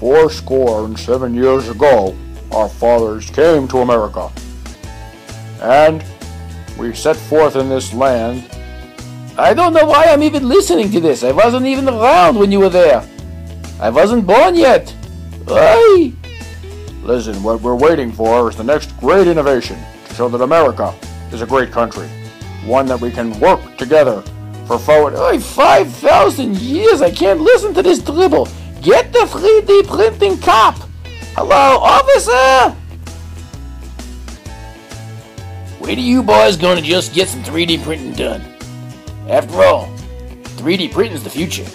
Four score and seven years ago, our fathers came to America. And we set forth in this land. I don't know why I'm even listening to this. I wasn't even around when you were there. I wasn't born yet. Aye. Listen, what we're waiting for is the next great innovation to show that America is a great country. One that we can work together for forward. Aye, 5,000 years. I can't listen to this dribble. Get the 3D printing cop. Hello, officer. When are you boys gonna just get some 3D printing done? After all, 3D printing's the future.